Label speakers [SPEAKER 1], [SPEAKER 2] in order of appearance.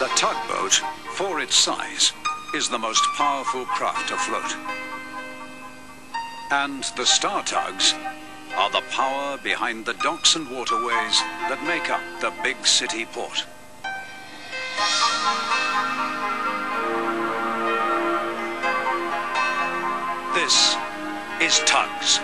[SPEAKER 1] The tugboat, for its size, is the most powerful craft afloat. And the Star Tugs are the power behind the docks and waterways that make up the big city port. This is Tugs.